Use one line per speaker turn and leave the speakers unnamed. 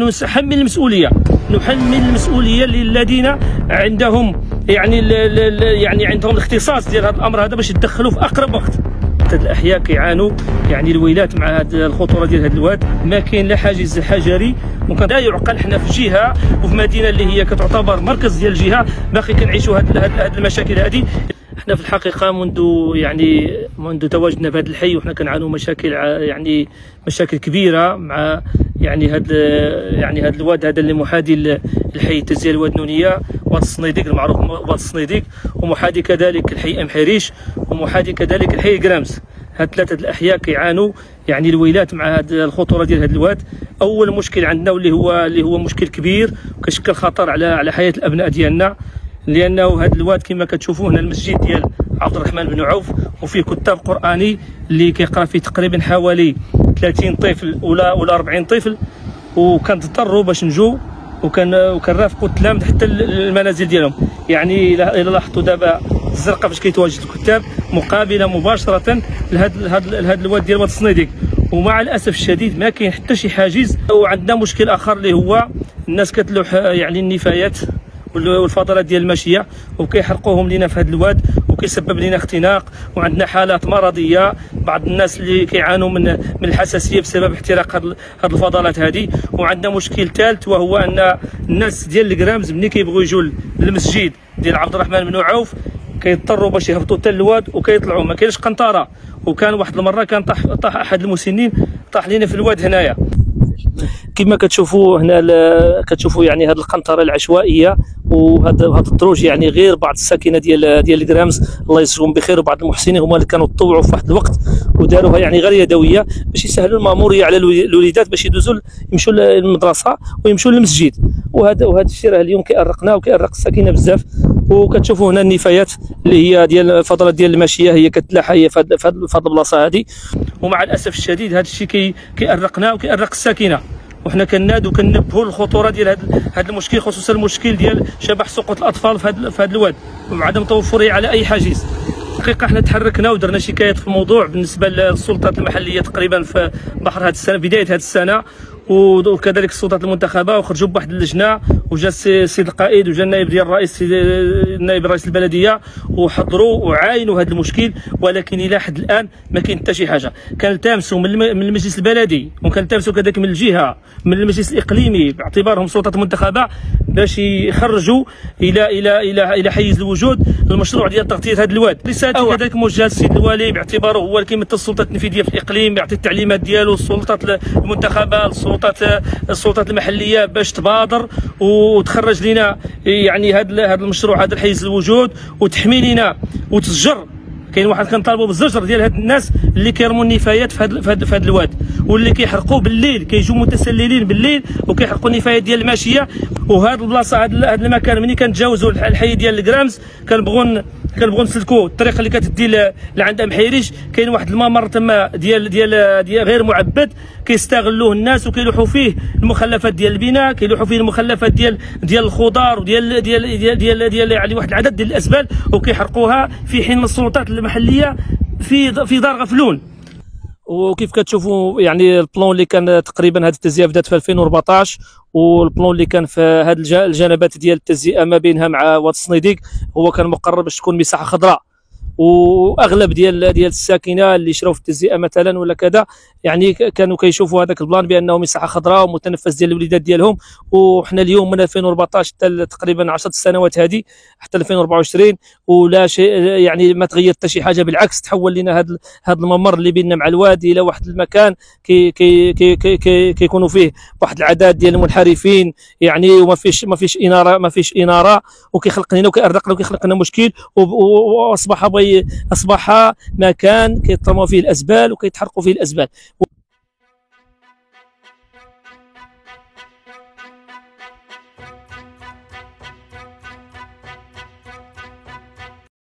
نحمل المسؤولية. نحمل المسؤولية للذين عندهم يعني ال ال يعني عندهم الاختصاص ديال هذا الأمر. هذا باش يتدخلوا في أقرب وقت. هاد الأحياء كيعانوا يعني الويلات مع هاد الخطورة ديال هذا الواد. ما كاين لا حاجز حجري. ممكن لا يعقل حنا في جهة وفي مدينة اللي هي كتعتبر مركز ديال الجهه باقي كنعيشوا هاد المشاكل هذه إحنا في الحقيقة منذ يعني منذ تواجدنا في هذا الحي وحنا كنعانوا مشاكل يعني مشاكل كبيرة مع يعني هذا يعني هذا الواد هذا اللي محاذي الحي التزيه الواد نونية واد الصنيديق المعروف واد الصنيديق ومحاذي كذلك الحي أم حريش ومحاذي كذلك الحي كرامس هاد ثلاثة الأحياء كيعانوا يعني الويلات مع هاد الخطورة ديال هذا الواد. أول مشكل عندنا واللي هو اللي هو مشكل كبير وكيشكل خطر على على حياة الأبناء ديالنا لأنه هذا الواد كما كتشوفوا هنا المسجد ديال عبد الرحمن بن عوف وفيه كتاب قرآني اللي كيقرأ فيه تقريبا حوالي 30 طفل ولا ولا 40 طفل. وكنضطروا باش نجو وكان وكنرافقوا التلامذ حتى المنازل ديالهم. يعني الا لاحظتوا دابا الزرقاء فاش كيتواجد الكتاب مقابلة مباشرة لهذا لهذا الواد ديال واد الصنيديق ومع الأسف الشديد ما كاين حتى شي حاجز. وعندنا مشكل آخر اللي هو الناس كتلوح يعني النفايات. والفضلات ديال الماشيه وكيحرقوهم لينا في هذا الواد وكيسبب لنا اختناق وعندنا حالات مرضية. بعض الناس اللي كيعانوا من من الحساسية بسبب احتراق هذه الفضلات هذه وعندنا مشكل ثالث وهو أن الناس ديال الكرامز ملي كيبغوا يجوا للمسجد ديال عبد الرحمن بن عوف كيضطروا باش يهبطوا حتى الواد وكيطلعوا. ما كاينش قنطرة. وكان واحد المرة كان طاح طاح أحد المسنين طاح لينا في الواد هنايا. كما كتشوفوا هنا كتشوفوا يعني هذه القنطرة العشوائية وهذا هذا الدروج يعني غير بعض الساكنة ديال ديال الكرامز الله يجزيهم بخير وبعض المحسنين هما اللي كانوا تطوعوا في واحد الوقت وداروها يعني غير يدوية. باش يسهلوا المامورية على الوليدات باش يدوزوا يمشوا للمدرسة ويمشوا للمسجد. وهذا وهذا الشيء راه اليوم كيأرقنا وكيأرق الساكنة بزاف. وكتشوفوا هنا النفايات اللي هي ديال الفضلات ديال الماشية هي كتلاحى هي في هذه البلاصة هذه ومع الأسف الشديد هذا الشيء كي كيأرقنا وكيأرق الساكنة. وحنا كنادوا كنبهوا الخطورة ديال هذا المشكل خصوصا المشكل ديال شبح سقوط الأطفال في هذا في هذا الواد. وعدم توفره على أي حاجز. الحقيقة حنا تحركنا ودرنا شكايات في الموضوع بالنسبة للسلطات المحلية تقريبا في بحر هذه السنة بداية هذه السنة. وكذلك السلطات المنتخبة وخرجوا بواحد اللجنة وجا السيد القائد وجا النائب ديال الرئيس النائب رئيس البلدية وحضروا وعاينوا هذا المشكل ولكن إلى حد الآن ما كاين حتى شي حاجة. كنلتمسوا من المجلس البلدي وكنلتمسوا كذلك من الجهة من المجلس الإقليمي باعتبارهم سلطات منتخبه باش يخرجوا إلى إلى إلى إلى حيز الوجود المشروع ديال تغطية هذا الواد. رسالتي كذلك موجهه للسيد الوالي باعتباره هو اللي كيمثل السلطه التنفيذيه في الإقليم يعطي التعليمات ديالو السلطات المنتخبة السلطات السلطات المحلية باش تبادر وتخرج لنا يعني هذا هذا المشروع هذا الحيز الوجود وتحمي لنا وتسجر كاين واحد كنطالبوا بالزجر ديال هاد الناس اللي كيرموا النفايات في هاد في هاد الواد واللي كيحرقوا بالليل كيجوا متسللين بالليل وكيحرقوا النفايات ديال الماشية. وهاد البلاصة هاد, هاد المكان ملي كنتجاوزوا الحي ديال الكرامز كنبغوا كنبغوا نسلكوا الطريق اللي كتدي لعند ام حيريش. كاين واحد الممر تما ديال ديال ديال غير معبد كيستغلوه الناس وكيلوحوا فيه المخلفات ديال البناء كيلوحوا فيه المخلفات ديال ديال الخضار وديال ديال ديال ديال, ديال يعني واحد العدد ديال الأسبال وكيحرقوها في حين السلطات المحلية في في دار غفلون. وكيف كتشوفوا يعني البلون اللي كان تقريبا هذه التزيئه بدات في 2014 والبلون اللي كان في هذه الجنبات ديال التزيئه ما بينها مع واد الصنيديق هو كان مقرر باش تكون مساحة خضراء. واغلب ديال ديال الساكنه اللي شراو في التزيئه مثلا ولا كذا يعني كانوا كيشوفوا هذاك ال plan بانه مساحه خضراء ومتنفس ديال الوليدات ديالهم. وحنا اليوم من 2014 حتى تقريبا 10 سنوات هذه حتى 2024 ولا شيء يعني ما تغير حتى شي حاجة بالعكس تحول لنا هذا هذا الممر اللي بيننا مع الوادي إلى واحد المكان كي كي كي كي كي كيكونوا فيه واحد العدد ديال المنحرفين يعني وما فيش ما فيش إنارة ما فيش إنارة وكيخلق لنا وكيأرق لنا وكيخلق لنا مشكل وأصبح أصبح مكان كيترموا فيه الأزبال وكيتحرقوا فيه الأزبال.